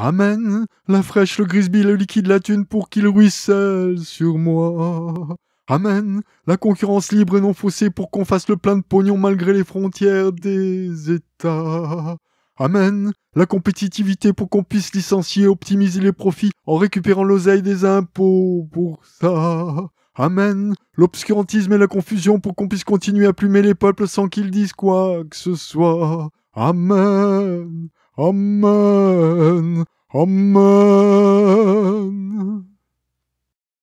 Amen, la fraîche, le grisby, le liquide, la thune pour qu'il ruisselle sur moi. Amen, la concurrence libre et non faussée pour qu'on fasse le plein de pognon malgré les frontières des États. Amen, la compétitivité pour qu'on puisse licencier, optimiser les profits en récupérant l'oseille des impôts pour ça. Amen, l'obscurantisme et la confusion pour qu'on puisse continuer à plumer les peuples sans qu'ils disent quoi que ce soit. Amen, Amen, Amen.